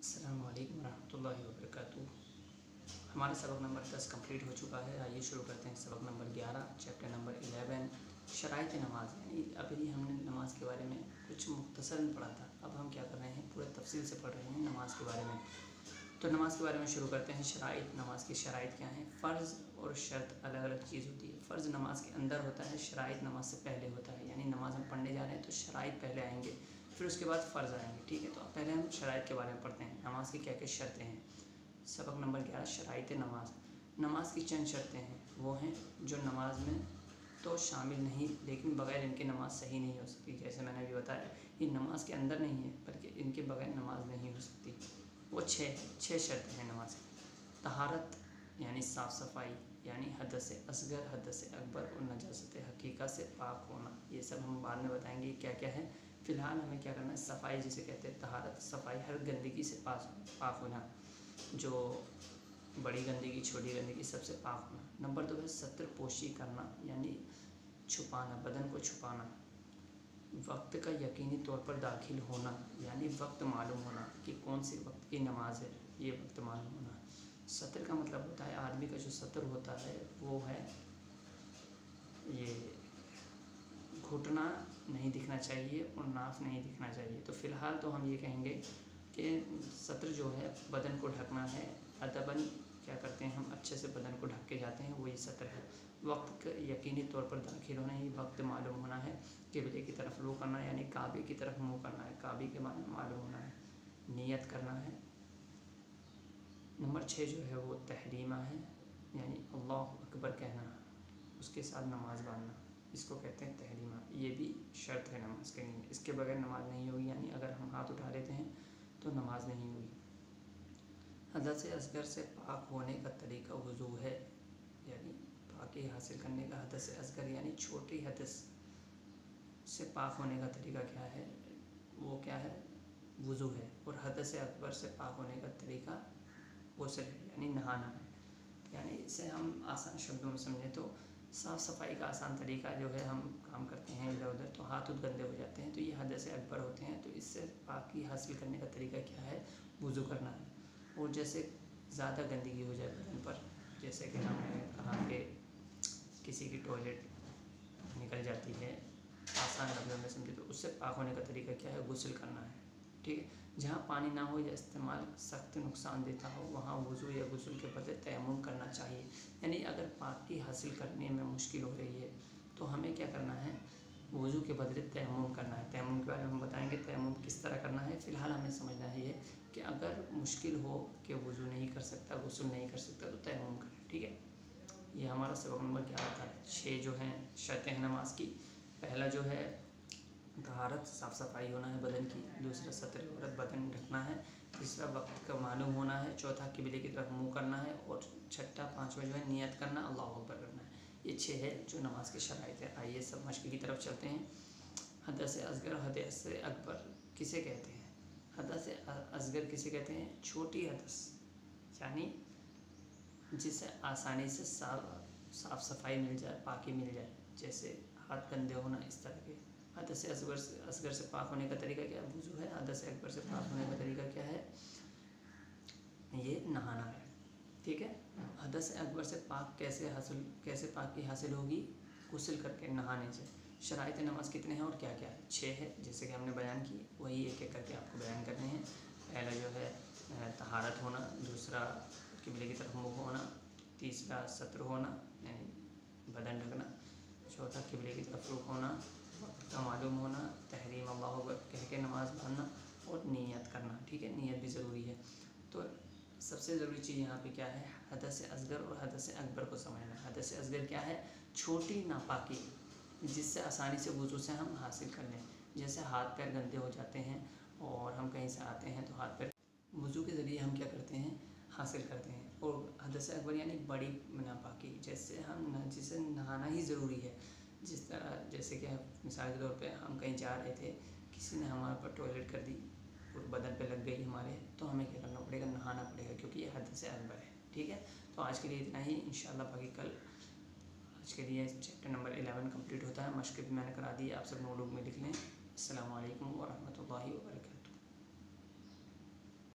अल्लाम वरहमल वबरक हमारा सबक नंबर दस कंप्लीट हो चुका है। आइए शुरू करते हैं सबक नंबर ग्यारह चैप्टर नंबर एलेवन शराइत नमाज़। यानी अभी हमने नमाज़ के बारे में कुछ मुख्तसर पढ़ा था। अब हम क्या कर रहे हैं? पूरे तफसील से पढ़ रहे हैं नमाज़ के बारे में। तो नमाज़ के बारे में शुरू करते हैं। शराइत नमाज़ की शराइत क्या है? फ़र्ज़ और शर्त अलग अलग चीज़ होती है। फ़र्ज़ नमाज़ के अंदर होता है शराइत नमाज़ से पहले होता है। यानी नमाज़ हम पढ़ने जा रहे हैं तो शराइत पहले आएँगे। फिर उसके बाद फ़र्ज़ आएँगे, ठीक है? तो अब पहले हम शराइत के बारे में पढ़ते हैं। नमाज़ की क्या क्या शर्तें हैं? सबक नंबर ग्यारह शराइत नमाज़। नमाज़ की चंद शर्तें हैं। वो हैं जो नमाज़ में तो शामिल नहीं, लेकिन बगैर इनके नमाज़ सही नहीं हो सकती। जैसे मैंने अभी बताया, ये नमाज़ के अंदर नहीं है, बल्कि इनके बगैर नमाज़ नहीं हो सकती। वो छः छः शर्तें हैं नमाज़ की। तहारत, यानी साफ़ सफ़ाई, यानी हद से असगर हद से अकबर और नजास्त हकीका से पाक होना। ये सब हम बाद में बताएँगे क्या क्या है। फ़िलहाल हमें क्या करना है, सफ़ाई जिसे कहते हैं, तहारत, सफ़ाई हर गंदगी से पास पाक होना, जो बड़ी गंदगी, छोटी गंदगी सबसे पाक होना। नंबर दो है सत्र पोशी करना, यानी छुपाना, बदन को छुपाना। वक्त का यकीनी तौर पर दाखिल होना, यानी वक्त मालूम होना कि कौन से वक्त की नमाज़ है, ये वक्त मालूम होना। सत्र का मतलब होता है, आदमी का जो सत्र होता है, वो है ये घुटना नहीं दिखना चाहिए और नाफ नहीं दिखना चाहिए। तो फ़िलहाल तो हम ये कहेंगे कि सत्र जो है, बदन को ढकना है। अदबन क्या करते हैं हम? अच्छे से बदन को ढक के जाते हैं, वही सत्र है। वक्त यकीनी तौर पर दाखिल होना ही वक्त मालूम होना है। किबले की तरफ़ रो करना यानी काबे की तरफ़ मुँह करना है। काबे के बारे में मालूम होना है। नीयत करना है। नंबर छः जो है, वो तहरीमा है, यानी अल्लाह अकबर कहना, उसके साथ नमाज़ बांधना। इसको कहते हैं तहरीमा ये भी शर्त है नमाज़ के। लिए इसके बगैर नमाज़ नहीं होगी, यानी अगर हम हाथ उठा लेते हैं तो नमाज़ नहीं होगी। हदस असगर से पाक होने का तरीका वज़ू है, यानी पाकि हासिल करने का हदस असगर, यानी छोटी हदस से पाक होने का तरीका क्या है, वो क्या है? वज़ू है। और हदस अकबर से पाक होने का तरीका गसल है, यानी नहाना है। यानी इसे हम आसान शब्दों में समझें तो साफ़ सफ़ाई का आसान तरीका जो है हम काम करते हैं इधर उधर तो हाथ उत गंदे हो जाते हैं तो ये हद से अकबर होते हैं तो इससे पाकि हासिल करने का तरीका क्या है? वज़ू करना है। और जैसे ज़्यादा गंदगी हो जाए बदन पर, जैसे कि हमने कहा कि किसी की टॉयलेट निकल जाती है, आसान लफ्ज़ों में समझे तो उससे पाक होने का तरीका क्या है? गुसल करना है। ठीक है, जहाँ पानी ना हो या इस्तेमाल सख्त नुकसान देता हो, वहाँ वज़ू या गसल के बदले तयम करना चाहिए। यानी अगर पाकि हासिल करने में मुश्किल हो रही है तो हमें क्या करना है? वज़ू के बदले तयम करना है। तयम के बारे में हम बताएँगे तयम किस तरह करना है? फ़िलहाल हमें समझना है कि अगर मुश्किल हो कि वज़ू नहीं कर सकता गसल नहीं कर सकता तो तयम करें, ठीक है? ये हमारा सबक नंबर क्या आता है छः जो हैं, शर्तें हैं नमाज़ की। पहला जो है तहारत साफ़ सफ़ाई होना है बदन की, दूसरा सतर औरत बदन ढकना है, तीसरा वक्त का मालूम होना है, चौथा किबले की तरफ़ मुँह करना है और छठा पाँचवा जो है नियत करना, अल्लाह अकबर करना है। ये छः है जो नमाज़ की शराइ है। आइए सब मशक़ की तरफ़ चलते हैं। हद से असगर हद से अकबर किसे कहते हैं? हद से असगर किसे कहते हैं? छोटी हदस, यानी जिसे आसानी से साफ़, साफ़ सफ़ाई मिल जाए, पाकि मिल जाए, जैसे हाथ गंदे होना, इस तरह के। हद से असगर से असगर से पाक होने का तरीका क्या है? वज़ू है हद से अकबर से पाक होने का तरीका क्या है? ये नहाना है, ठीक है? हद से अकबर से पाक कैसे हासिल, कैसे पाकि हासिल होगी? गुसल करके नहाने से। शराइत नमाज़ कितने हैं और क्या क्या है छः है, जैसे कि हमने बयान की वही एक एक करके आपको बयान करने हैं। पहला जो है तहारत होना। दूसरा, किबले की तरफ़ मुँह होना। तीसरा, सत्र होना, यानी बदन ढकना। चौथा, किबले की तरफ़ रुख होना। का मालूम होना, तहरीम अल्लाह कह के नमाज़ पढ़ना और नीयत करना, ठीक है? नीयत भी ज़रूरी है। तो सबसे ज़रूरी चीज़ यहाँ पे क्या है? हदस असगर और हदस अकबर को समझना हदस असगर क्या है? छोटी, नापाकी, जिससे आसानी से वज़ू से हम हासिल कर लें। जैसे हाथ पैर गंदे हो जाते हैं और हम कहीं से आते हैं तो हाथ पैर वज़ू के ज़रिए हम क्या करते हैं? हासिल करते हैं। और हदस अकबर यानी बड़ी नापाकी जैसे हम जिसे नहाना ही ज़रूरी है। जिस तरह, जैसे कि मिसाल के तौर पे हम कहीं जा रहे थे, किसी ने हमारे पर टॉयलेट कर दी, और बदन पे लग गई हमारे तो हमें क्या करना पड़ेगा? नहाना पड़ेगा, क्योंकि ये हद से अकबर है, ठीक है? तो आज के लिए इतना ही इन बाकी कल, आज के लिए चैप्टर नंबर एलेवन कंप्लीट होता है। मश्क भी मैंने करा दी, आप सब नोटबुक में लिख लें। असल वरहमल वर्क